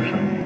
Marshall.